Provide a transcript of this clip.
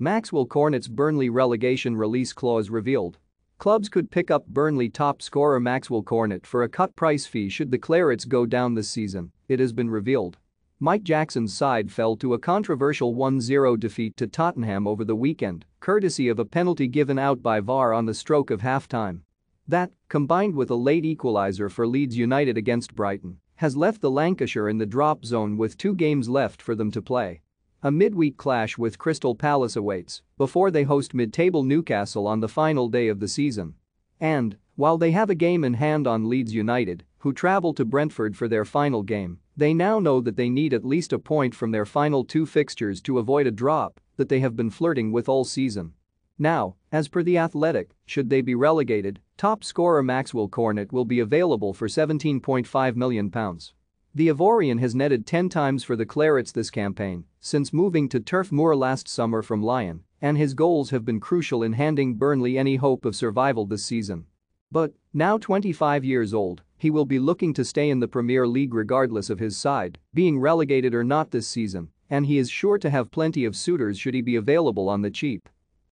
Maxwel Cornet's Burnley relegation release clause revealed. Clubs could pick up Burnley top scorer Maxwel Cornet for a cut price fee should the Clarets go down this season, it has been revealed. Mike Jackson's side fell to a controversial 1-0 defeat to Tottenham over the weekend, courtesy of a penalty given out by VAR on the stroke of half-time. That, combined with a late equaliser for Leeds United against Brighton, has left the Lancashire in the drop zone with two games left for them to play. A midweek clash with Crystal Palace awaits before they host mid-table Newcastle on the final day of the season. And, while they have a game in hand on Leeds United, who travel to Brentford for their final game, they now know that they need at least a point from their final two fixtures to avoid a drop that they have been flirting with all season. Now, as per The Athletic, should they be relegated, top scorer Maxwel Cornet will be available for £17.5 million. The Ivorian has netted 10 times for the Clarets this campaign since moving to Turf Moor last summer from Lyon, and his goals have been crucial in handing Burnley any hope of survival this season. But, now 25 years old, he will be looking to stay in the Premier League regardless of his side being relegated or not this season, and he is sure to have plenty of suitors should he be available on the cheap.